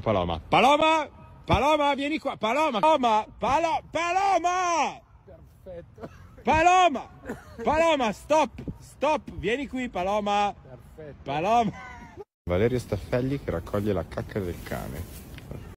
La Paloma. Paloma! Paloma, vieni qua. Paloma! Paloma! Palo- Paloma! Perfetto. Paloma! Paloma, stop! Stop! Vieni qui, Paloma! Perfetto. Paloma! Valerio Staffelli che raccoglie la cacca del cane.